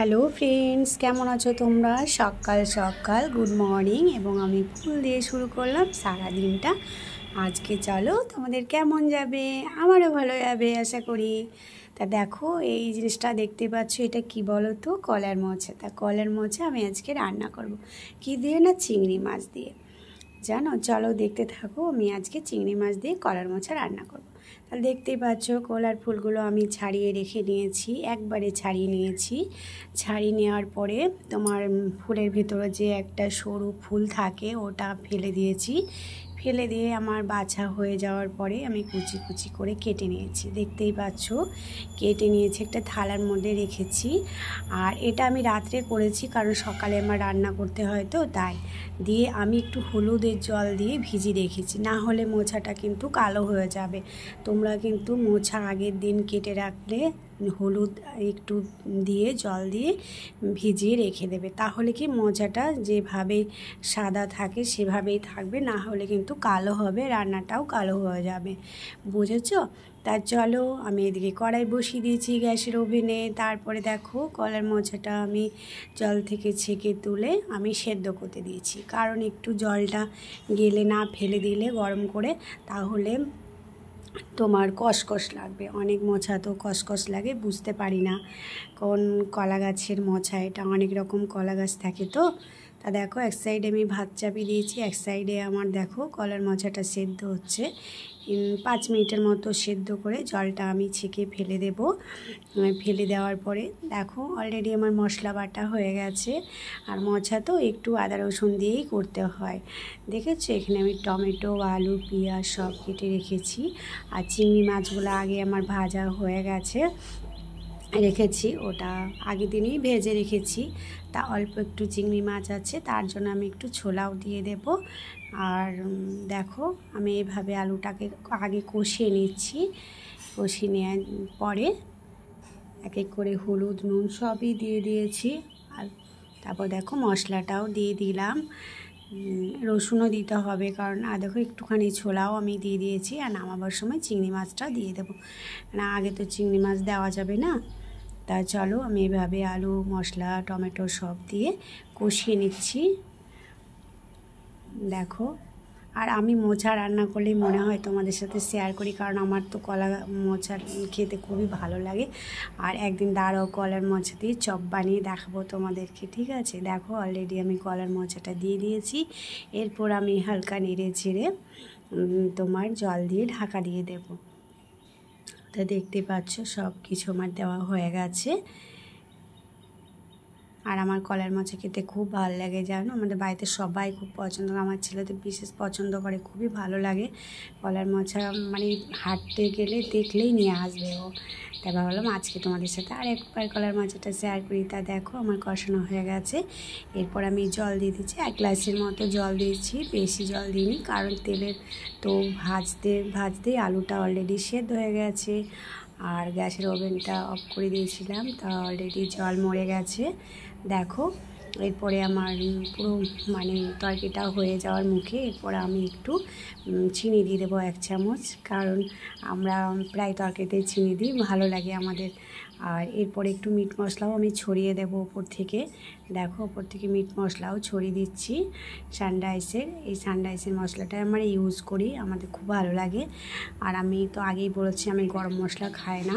Hello friends, কেমন আছো তোমরা? সকাল সকাল, গুড মর্নিং এবং আমি ফুল দিয়ে শুরু করলাম সারা দিনটা আজকে চলো তোমাদের কেমন যাবে? আমারও ভালো যাবে, আশা করি। তা দেখো, এই জিনিসটা দেখতে পাচ্ছ, এটা কি বলো তো কলার মোচা। তা কলার মোচা আমি আজকে রান্না করব। কি দিয়ে না চিংড়ি মাছ দিয়ে? জানো, চলো দেখতে থাকো, আমি আজকে চিংড়ি মাছ দিয়ে কলার মোচা রান্না করব। দেখতেই পাচ্ছ, কলার ফুলগুলো আমি ছাড়িয়ে রেখে নিয়েছি, একবারে ছাড়িয়ে নিয়েছি। ছাড়িয়ে নেওয়ার পরে তোমার ফুলের ভিতরে যে একটা সরু ফুল থাকে, ওটা ফেলে দিয়েছি। ফেলে দিয়ে আমার বাছা হয়ে যাওয়ার পরে আমি কুচি কুচি করে কেটে নিয়েছি। দেখতেই পাচ্ছ, কেটে নিয়েছি, একটা থালার মধ্যে রেখেছি। আর এটা আমি রাত্রে করেছি, কারণ সকালে আমার রান্না করতে হয় তো, তাই। দিয়ে আমি একটু হলুদের জল দিয়ে ভিজি রেখেছি। না হলে মোছাটা কিন্তু কালো হয়ে যাবে। তোমরা কিন্তু মোছা আগের দিন কেটে রাখলে হলুদ একটু দিয়ে, জল দিয়ে ভিজিয়ে রেখে দেবে। তাহলে কি মোজাটা? যেভাবে সাদা থাকে সেভাবেই থাকবে। না হলে কিন্তু কালো হবে, রান্নাটাও কালো হয়ে যাবে। বুঝেছ? তার চলো, আমি এদিকে কড়াই বসিয়ে দিয়েছি গ্যাসের ওভেনে। তারপরে দেখো, কলার মোচাটা আমি জল থেকে ছেঁকে তুলে আমি সেদ্ধ করতে দিয়েছি। কারণ একটু জলটা গেলে না ফেলে দিলে গরম করে, তাহলে তোমার কসকস লাগবে। অনেক মোছা তো কসকস লাগে, বুঝতে পারি না। কোন কলা গাছের মোছা, এটা অনেক রকম কলা গাছ থাকে তো। তা দেখো, এক সাইডে আমি ভাত চাপিয়ে দিয়েছি, এক সাইডে আমার দেখো কলার মোচাটা সেদ্ধ হচ্ছে। পাঁচ মিনিটের মতো সেদ্ধ করে জলটা আমি ছেঁকে ফেলে দেব। ফেলে দেওয়ার পরে দেখো অলরেডি আমার মশলা বাটা হয়ে গেছে। আর মোছা তো একটু আদা রসুন দিয়েই করতে হয়। দেখেছ? এখানে আমি টমেটো, আলু, পেঁয়াজ সব কেটে রেখেছি। আর চিংড়ি মাছগুলো আগে আমার ভাজা হয়ে গেছে। রেখেছি, ওটা আগের দিনই ভেজে রেখেছি। তা অল্প একটু চিংড়ি মাছ আছে, তার জন্য আমি একটু ছোলাও দিয়ে দেব। আর দেখো, আমি এভাবে আলুটাকে আগে কষিয়ে নিচ্ছি। কষিয়ে নেওয়ার পরে এক এক করে হলুদ, নুন সবই দিয়ে দিয়েছি। আর তারপর দেখো মশলাটাও দিয়ে দিলাম। রসুনও দিতে হবে। কারণ আর দেখো একটুখানি ছোলাও আমি দিয়ে দিয়েছি আর নামাবার সময় চিংড়ি মাছটা দিয়ে দেবো। না আগে তো চিংড়ি মাছ দেওয়া যাবে না। তা চলো আমি এভাবে আলু, মশলা, টমেটো সব দিয়ে কষিয়ে নিচ্ছি। দেখো আর আমি মোচা রান্না করলেই মনে হয় তোমাদের সাথে শেয়ার করি, কারণ আমার তো কলা মোচা খেতে খুবই ভালো লাগে। আর একদিন দাঁড়াও কলার মোচা দিয়ে চপ বানিয়ে দেখাবো তোমাদেরকে, ঠিক আছে? দেখো অলরেডি আমি কলার মোচাটা দিয়ে দিয়েছি। এরপর আমি হালকা নেড়ে ছেড়ে তোমার জল দিয়ে ঢাকা দিয়ে দেবো। তা দেখতে পাচ্ছ সব কিছু আমার দেওয়া হয়ে গেছে। আর আমার কলার মাছ খেতে খুব ভালো লাগে, জানো? আমাদের বাড়িতে সবাই খুব পছন্দ করে, আমার ছেলে তো বিশেষ পছন্দ করে, খুবই ভালো লাগে। কলার মোচা মানে হাঁটতে গেলে দেখলেই নিয়ে আসবে ও। তাই ভাবলাম আজকে তোমাদের সাথে আর একবার কলার মাছটা শেয়ার করি। তা দেখো, আমার কষানো হয়ে গেছে। এরপর আমি জল দিয়ে দিচ্ছি, এক গ্লাসের মতো জল দিয়েছি বেশি জল দিইনি, কারণ তেলের তো ভাজতে, ভাজতেই আলুটা অলরেডি সেদ্ধ হয়ে গেছে। আর গ্যাসের ওভেনটা অফ করে দিয়েছিলাম, তা অলরেডি জল মরে গেছে। দেখো, এরপরে আমার পুরো মানে তরকিটা হয়ে যাওয়ার মুখে এরপর আমি একটু চিনি দিয়ে দেবো এক চামচ, কারণ আমরা প্রায় তরকারিতে চিনি দিই, ভালো লাগে আমাদের আর এরপরে একটু মিট মশলাও আমি ছড়িয়ে দেবো ওপর থেকে। দেখো, ওপর থেকে মিট মশলাও ছড়িয়ে দিচ্ছি। সানরাইসের এই সানরাইসের মশলাটা আমরা ইউজ করি, আমাদের খুব ভালো লাগে। আর আমি তো আগেই বলেছি, আমি গরম মশলা খাই না।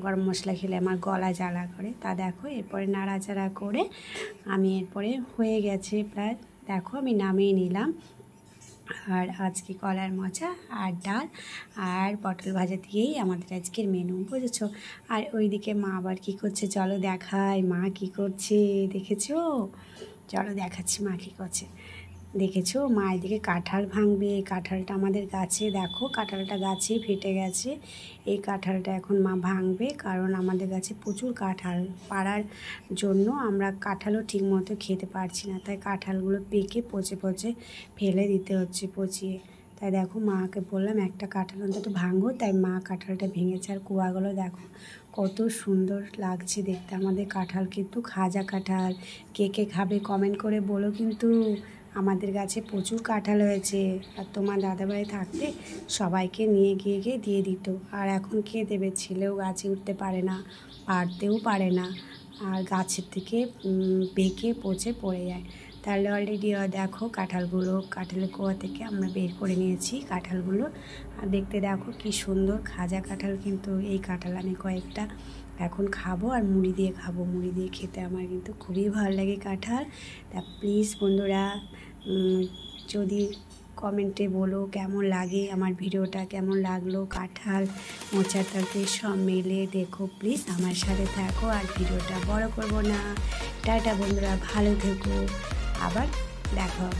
গরম মশলা খেলে আমার গলা জ্বালা করে। তা দেখো, এরপরে নাড়াচাড়া করে আমি এরপরে হয়ে গেছে প্রায়, দেখো আমি নামিয়ে নিলাম। আর আজকে কলার মোচা আর ডাল আর পটল ভাজা দিয়েই আমাদের আজকের মেনু বুঝেছ? আর ওইদিকে মা আবার কী করছে? চলো দেখায় মা কী করছে, দেখেছ? চলো দেখাচ্ছি মা কী করছে। দেখেছ? মা এদিকে কাঁঠাল ভাঙবে। এই কাঁঠালটা আমাদের গাছে, দেখো, কাঁঠালটা গাছে ফেটে গেছে। এই কাঁঠালটা এখন মা ভাঙবে কারণ আমাদের গাছে প্রচুর কাঁঠাল পাড়ার জন্য আমরা কাঁঠালও ঠিকমতো খেতে পারছি না। তাই কাঁঠালগুলো পেকে পচে পচে ফেলে দিতে হচ্ছে, পচিয়ে। তাই দেখো, মাকে বললাম, একটা কাঁঠাল অন্তত ভাঙবো তাই মা কাঁঠালটা ভেঙেছে আর কুয়াগুলো দেখো, কত সুন্দর লাগছে দেখতে। আমাদের কাঁঠাল কিন্তু খাজা কাঁঠাল। কে কে খাবে কমেন্ট করে বলো কিন্তু। আমাদের গাছে প্রচুর কাঁঠাল হয়েছে আর তোমার দাদাভাই থাকতে সবাইকে নিয়ে গিয়ে গিয়ে দিয়ে দিত। আর এখন কে দেবে? ছেলেও গাছে উঠতে পারে না পারতেও পারে না। আর গাছের থেকে বেঁকে পচে পড়ে যায়। তাহলে অলরেডি দেখো কাঁঠালগুলো, কাঁঠালের কোয়া থেকে আমরা বের করে নিয়েছি কাঁঠালগুলো। আর দেখতে দেখো কি সুন্দর, খাজা কাঁঠাল কিন্তু, এই কাঁঠাল আমি কয়েকটা এখন খাব আর মুড়ি দিয়ে খাব। মুড়ি দিয়ে খেতে আমার কিন্তু খুবই ভালো লাগে কাঁঠাল। তা প্লিজ বন্ধুরা যদি কমেন্টে বলো কেমন লাগে আমার ভিডিওটা, কেমন লাগল কাঁঠাল, মোচার তরকারি সব মেলে দেখো। প্লিজ আমার সাথে থাকো আর ভিডিওটা বড় করব না। টাটা বন্ধুরা, ভালো থেকো। আবার দেখা হবে।